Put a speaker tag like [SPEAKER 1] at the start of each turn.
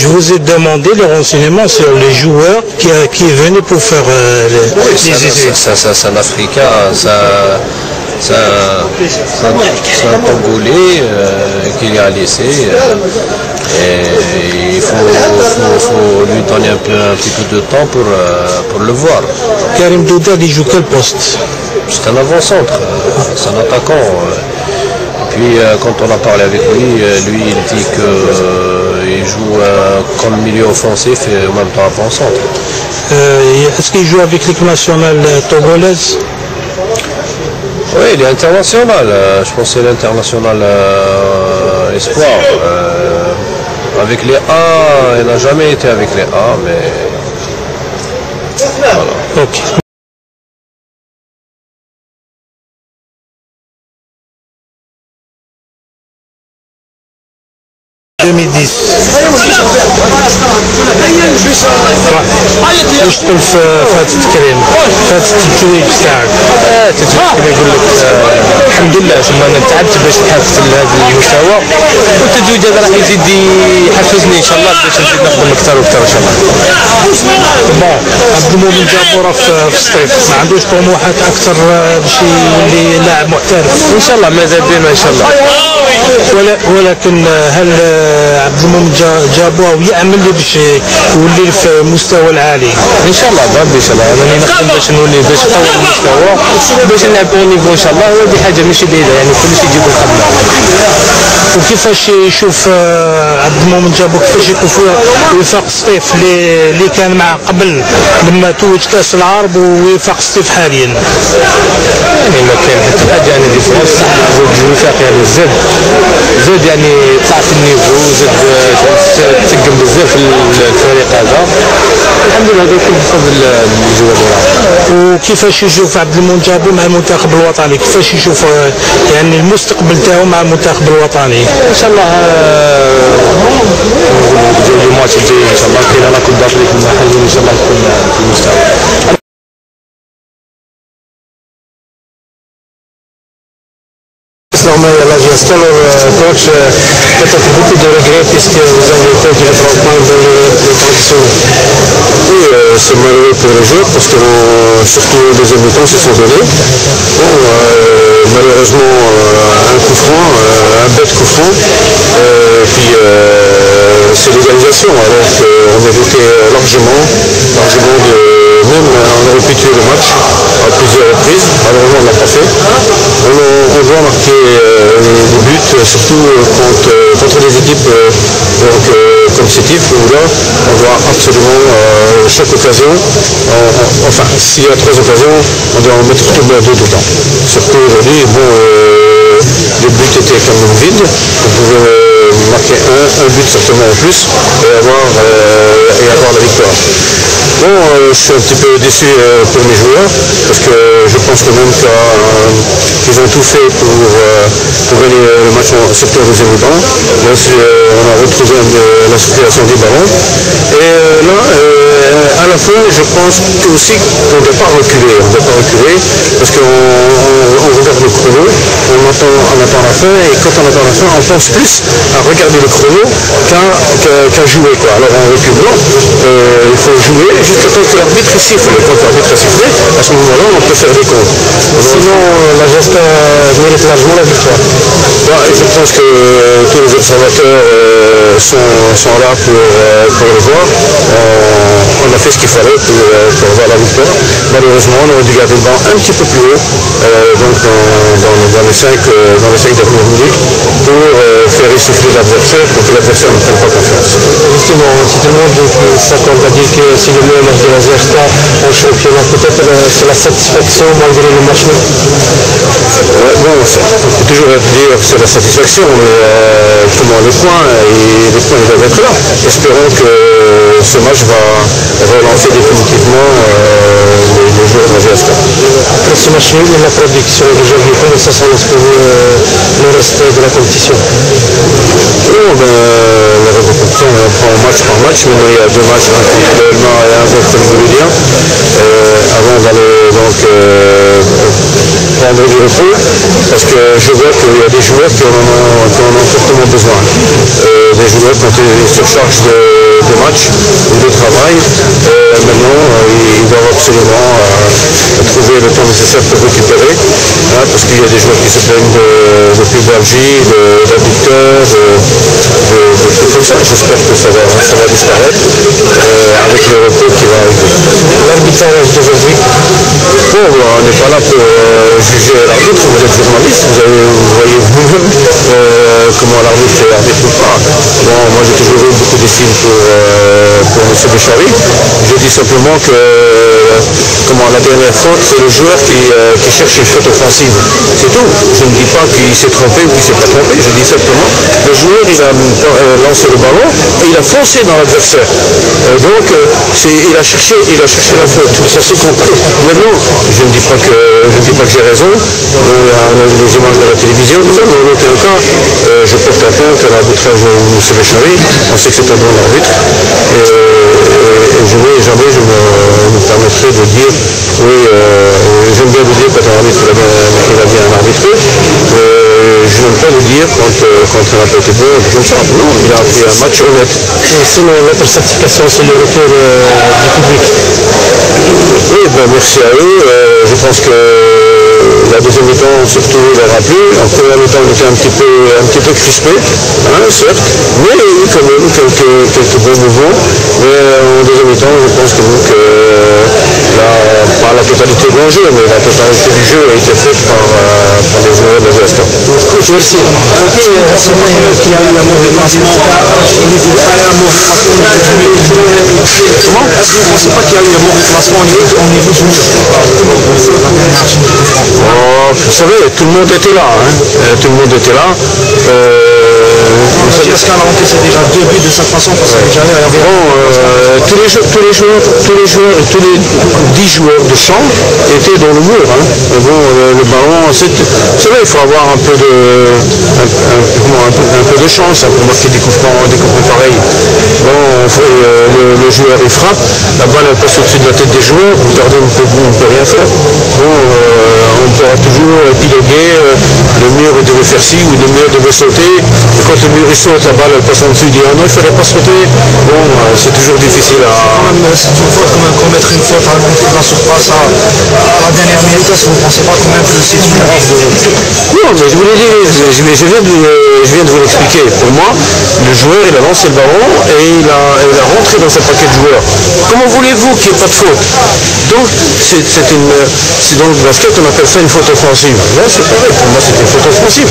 [SPEAKER 1] Je vous ai demandé les renseignements sur les joueurs qui, qui venaient pour faire euh, les,
[SPEAKER 2] Oui,
[SPEAKER 1] les
[SPEAKER 2] c'est un-
[SPEAKER 1] essais.
[SPEAKER 2] c'est- c'est un Africain, c'est un- Congolais euh, qui est à l'essai. euh, et il faut, faut- faut lui donner un, peu, un petit peu de temps pour, euh, pour le voir.
[SPEAKER 1] Karim Douda, il joue quel poste?
[SPEAKER 2] C'est un avant-centre, euh, c'est un attaquant. Euh. Et puis euh, quand on a parlé avec lui, euh, lui il dit qu'il joue euh, comme milieu offensif et en même temps avant-centre.
[SPEAKER 1] Euh, Est-ce qu'il joue avec l'équipe nationale euh, togolaise?
[SPEAKER 2] Oui, il est international. euh, je pense que c'est l'international euh, espoir. Euh, avec les A, il n'a jamais été avec les A, mais
[SPEAKER 1] Ok. 2010 يشتغل في فات التكريم فات التتويج تاعك
[SPEAKER 3] كما يقول لك الحمد لله ثم أنا تعبت باش نحافظ لهذا المستوى والتزويد هذا راح يزيد يحفزني ان شاء الله باش نزيد نخدم أكثر وأكثر ان شاء الله
[SPEAKER 1] بون عبد المؤمن جابوره في الصيف ما عندوش طموحات أكثر باش يولي لاعب محترف
[SPEAKER 3] ان شاء الله ماذا بينا ان شاء الله
[SPEAKER 1] ولكن هل آه، عبد المؤمن جا- جابوه يامل لي باش يولي في المستوى العالي؟
[SPEAKER 3] إن شاء الله بربي ان شاء الله راني نخدم باش نولي باش نطور المستوى باش نلعب أو نيفو إن شاء الله وهذه حاجة ماشي بعيدة يعني كلش يجيب الخدمه
[SPEAKER 1] وكيفاش يشوف آه، عبد المؤمن جابو كيفاش يشوف وفاق سطيف اللي اللي كان معه قبل لما توج كأس العرب ووفاق سطيف حاليا؟
[SPEAKER 3] يعني ما كاين حتى حاجة يعني ديفرونس الوفاق يعني زاد زاد يعني طلع في النيفو زاد آه، تقم بزاف الفريق هذا. الحمد لله هذا كله بفضل الجوال.
[SPEAKER 1] وكيفاش يشوف عبد المؤمن جابو مع المنتخب الوطني؟ كيفاش يشوف آه، يعني المستقبل تاعو مع المنتخب الوطني؟
[SPEAKER 3] إن شاء الله
[SPEAKER 4] Alors, euh, coach, euh, peut-être beaucoup de regrets puisque vous avez perdu les trois points dans le, les conditions.
[SPEAKER 5] Oui, euh, c'est malheureux pour les joueurs parce que surtout au deuxième ils se sont donnés. Malheureusement, un coup franc, un bête coup franc, puis c'est l'égalisation alors qu'on méritait largement, largement de même on aurait pu le match plusieurs reprises, malheureusement on l'a pas fait. On, on doit marquer euh, des buts, euh, surtout euh, contre, contre des équipes donc, comme équipe où là on doit absolument chaque occasion, on- on- enfin s'il y a trois occasions, on doit en mettre tout le deux dedans. Surtout aujourd'hui, bon, les buts étaient quand même vides, on pouvait marquer un, but certainement en plus et avoir, euh, et avoir la victoire. Bon, euh, je suis un petit peu déçu euh, pour mes joueurs parce que je pense quand même qu'ils ont tout fait pour, pour gagner le match, en- surtout au deuxième temps. Là on a retrouvé la circulation des ballons. Et là, à la fin, je pense aussi qu'on ne doit pas reculer. On ne doit pas reculer parce qu'on on- on regarde le chrono, on attend, on attend la fin et quand on attend la fin, on pense plus à regarder le chrono qu'à qu'à jouer. Quoi. Alors en reculant, euh, il faut jouer jusqu'à temps que l'arbitre siffle. Quand l'arbitre a sifflé, à ce moment-là, on peut faire des comptes.
[SPEAKER 4] Sinon, euh, la gestion euh, mérite largement la victoire.
[SPEAKER 5] Ouais, je pense que tous les observateurs sont, sont là pour, pour le voir. On, a fait ce qu'il fallait pour, pour voir la victoire. Malheureusement, on aurait dû garder le banc un petit peu plus haut, donc dans, dans, dans les cinq, euh, dans les cinq dernières minutes, pour faire essouffler l'adversaire, pour que l'adversaire ne prenne pas confiance.
[SPEAKER 4] Justement, si tout le monde s'accorde à dire que c'est le meilleur match de la Zersta en championnat, peut-être euh, c'est la satisfaction malgré le match.
[SPEAKER 5] Ouais, bon, ça- on peut toujours dire que c'est la satisfaction, mais euh, comment les points, et les points ils doivent être là. Espérons que ce match va relancer définitivement euh, les, les joueurs de la GSK.
[SPEAKER 4] Après ce match nul la prédiction d'aujourd'hui, comment ça s'annonce pour euh, le reste de la compétition
[SPEAKER 5] Bon, ben, la compétition, on prend match par match. Maintenant, il y a deux matchs, un contre l'Allemand et un contre le. Euh, avant d'aller donc euh, prendre du repos parce que je vois qu'il y a des joueurs qui en ont, qui en ont fortement besoin. Euh, des joueurs qui ont été surcharge de, matchs ou de travail. Euh, maintenant, euh, ils doivent absolument euh, trouver le temps nécessaire pour récupérer hein, parce qu'il y a des joueurs qui se plaignent de, de pubalgie, de- de, de, trucs comme ça. J'espère que ça va, ça va disparaître euh, avec le repos. Bon, on n'est pas là pour euh, juger l'arbitre, vous êtes journaliste, vous, avez, voyez vous-même euh, comment l'arbitre arbitre ou pas. Bon, moi j'ai toujours eu beaucoup d'estime pour, euh, pour M. Béchary. Je dis simplement que euh, la dernière faute, c'est le joueur qui, euh, qui cherche une faute offensive. C'est tout. Je ne dis pas qu'il s'est trompé ou qu'il ne s'est pas trompé, je dis simplement le joueur il a euh, lancé le ballon et il a foncé dans l'adversaire. Euh, donc il, a cherché, il a cherché la faute. Ça c'est compris. Maintenant, je ne dis pas que je ne dis pas que j'ai raison. Les images de la télévision, tout ça, mais en aucun cas, je porte un plainte à l'arbitrage de M. Béchary. On sait que c'est un bon arbitre. Et, et jamais je me, me permettrai de dire oui, euh, j'aime bien vous dire quand un arbitre il a bien, il a bien arbitré. Je n'aime pas vous dire quand, euh, quand il n'a pas été bon, comme ça. Non, il a pris un match honnête.
[SPEAKER 4] et sinon votre certification, c'est le retour euh, du public.
[SPEAKER 5] Oui, ben, merci à eux. Euh, je pense que la deuxième mi-temps, surtout, leur a plu. En première mi-temps, on était un petit peu, un petit peu crispé, hein, certes, mais il y a eu quand même quelques, bons mouvements. Mais euh, en deuxième mi-temps, je pense que, donc, euh, la, pas la totalité de l'enjeu, mais la totalité du jeu a été faite par, euh, par les joueurs de l'Est.
[SPEAKER 1] Comment Est-ce ne pensez pas qu'il y a eu un mauvais placement
[SPEAKER 5] vous savez, tout le monde était là. hein. Euh, tout le monde était là. Euh,
[SPEAKER 1] La rentrée c'est déjà deux buts de cette façon il y avait
[SPEAKER 5] Bon, euh, tous, les, tous les joueurs, tous les joueurs, tous les 10 joueurs de champ étaient dans le mur. hein. Bon, le, le ballon, c'est, savez, il faut avoir un peu de, un, un- un un peu de chance hein, pour marquer des coups des coups pareils. Bon, on fait, euh, le, le joueur il frappe, la balle elle passe au-dessus de la tête des joueurs, vous perdez, on ne peut, on peut rien faire. Bon, euh, on pourra toujours épiloguer, euh, devait faire ci ou le mur devait sauter. Et quand le mur saute, la balle elle passe en dessus, il dit ah non, il ne fallait pas sauter. Bon, euh, c'est toujours difficile à.
[SPEAKER 1] même, c'est une faute quand même commettre une faute à l'entrée de la surface à, la dernière minute. Est-ce que vous ne pensez pas quand même que c'est une erreur de...
[SPEAKER 5] Non, mais je vous l'ai dit, je, je- viens de, vous- je viens de vous l'expliquer. Pour moi, le joueur, il a lancé le ballon et il a, il a rentré dans ce paquet de joueurs. Comment voulez-vous qu'il n'y ait pas de faute? Donc, c'est une, c'est dans le basket, on appelle ça une faute offensive. Là, c'est pareil, pour moi, c'est une faute offensive.